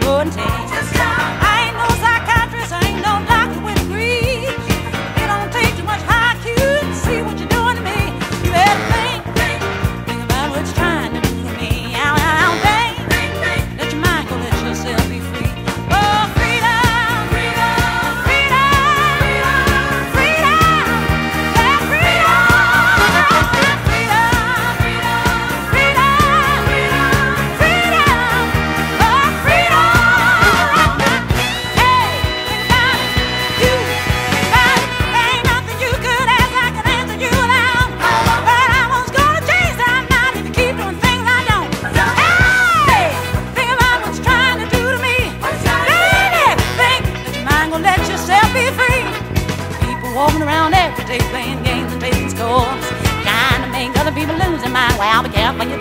Good. every day playing games and trading scores, trying to make other people lose their mind. Well, be careful you